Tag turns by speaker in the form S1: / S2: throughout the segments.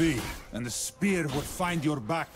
S1: free, and the spear would find your back.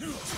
S2: Yeah.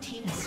S2: team has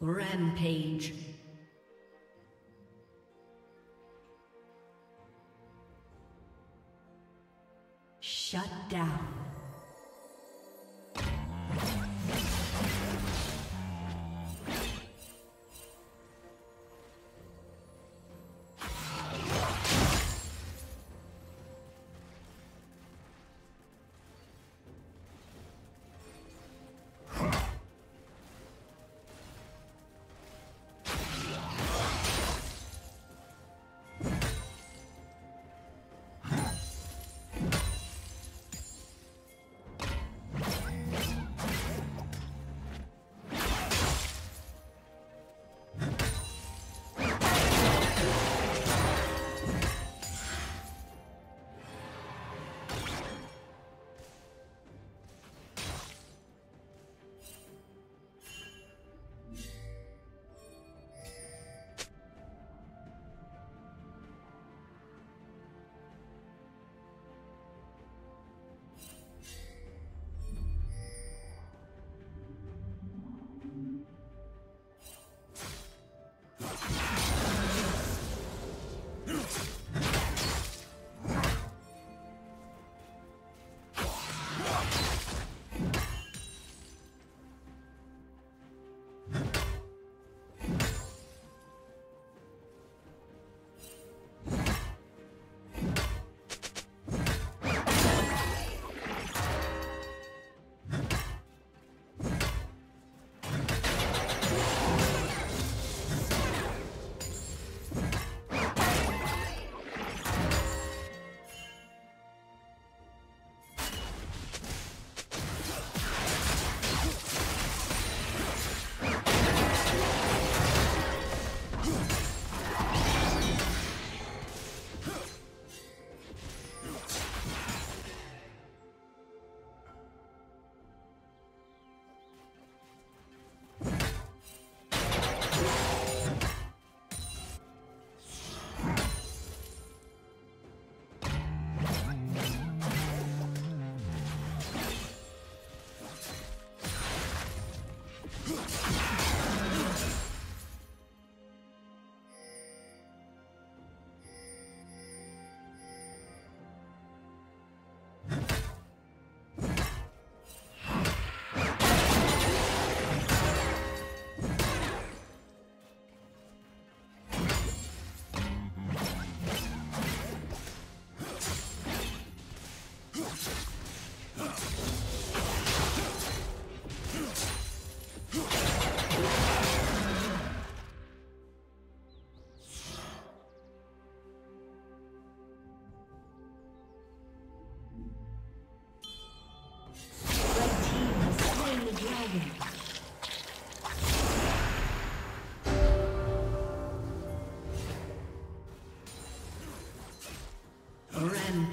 S2: Rampage. Shut down.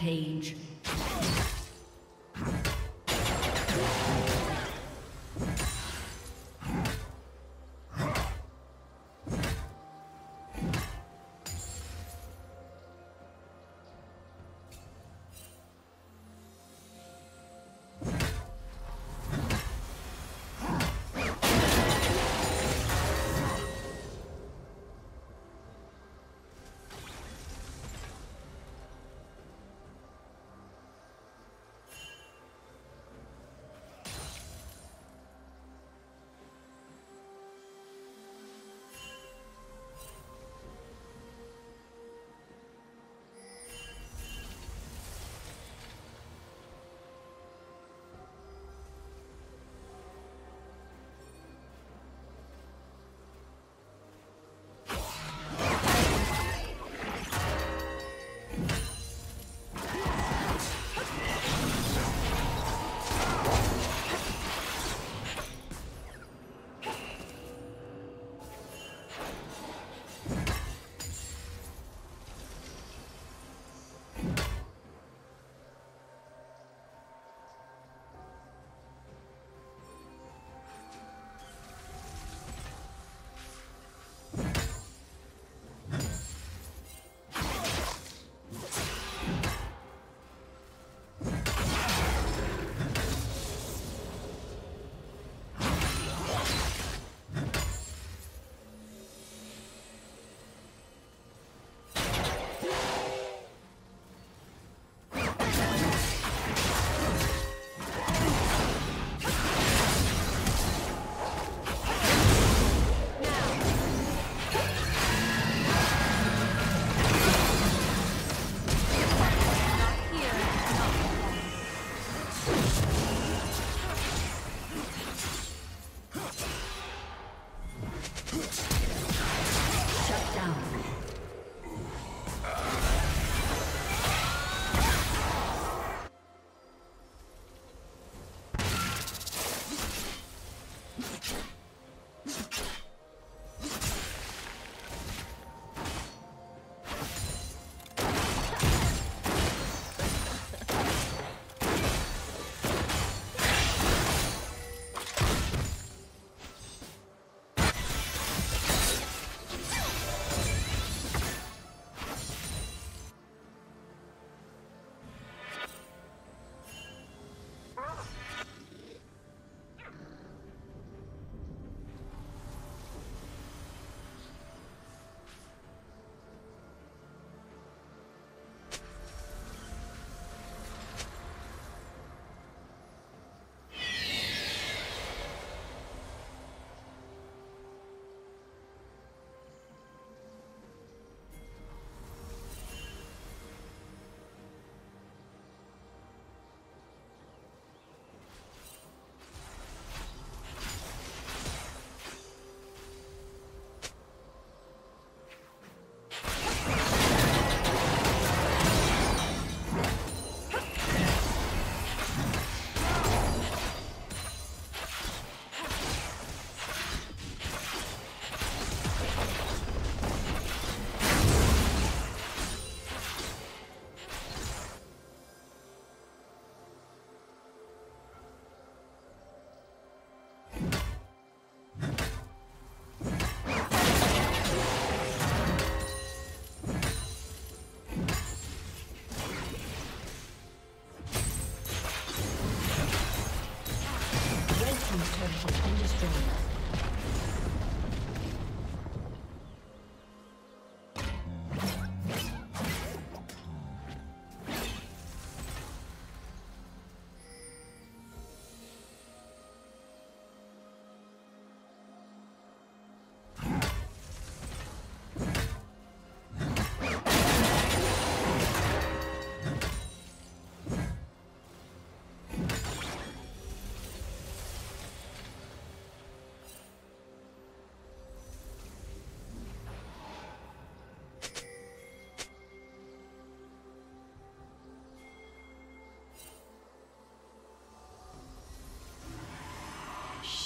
S2: Rampage.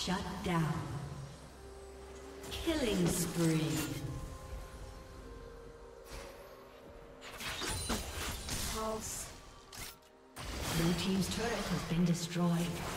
S2: Shut down. Killing spree. Pulse. Blue Team's turret has been destroyed.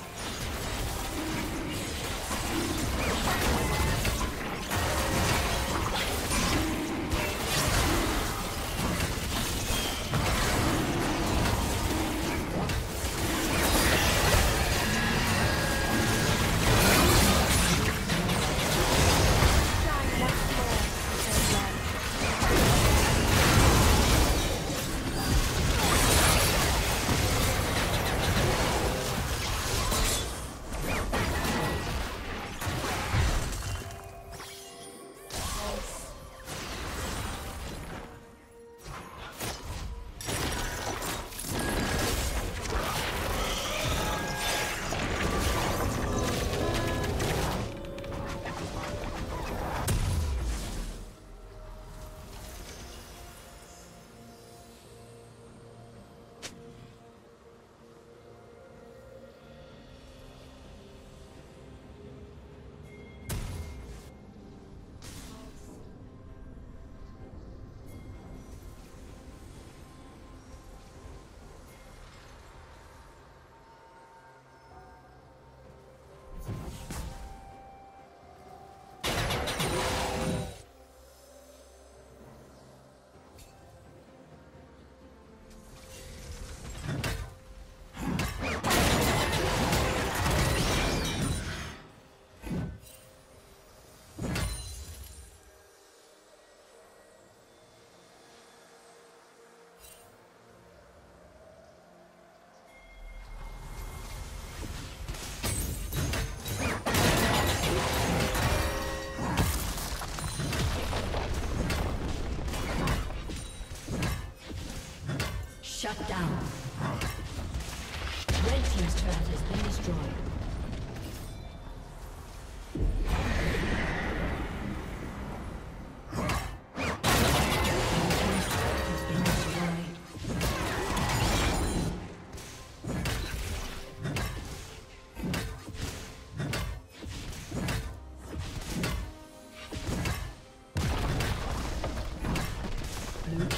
S2: Shut down.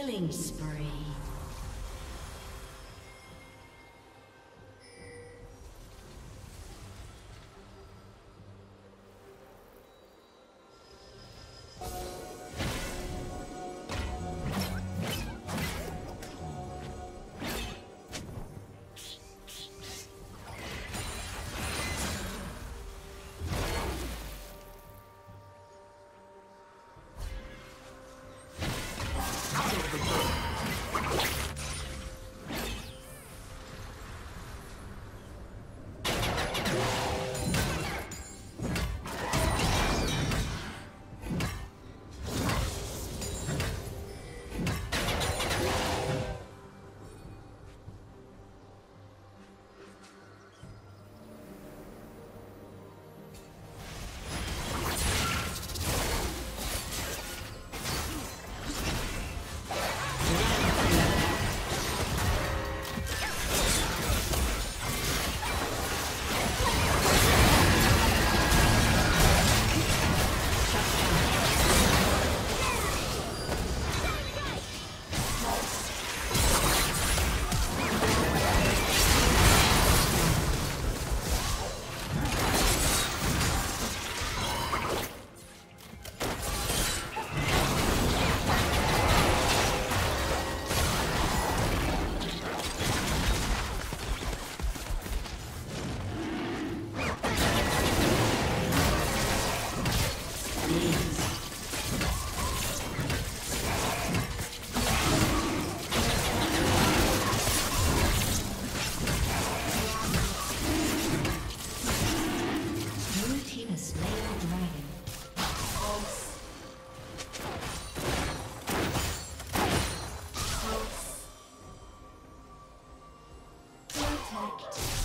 S2: Killing spree. Perfect.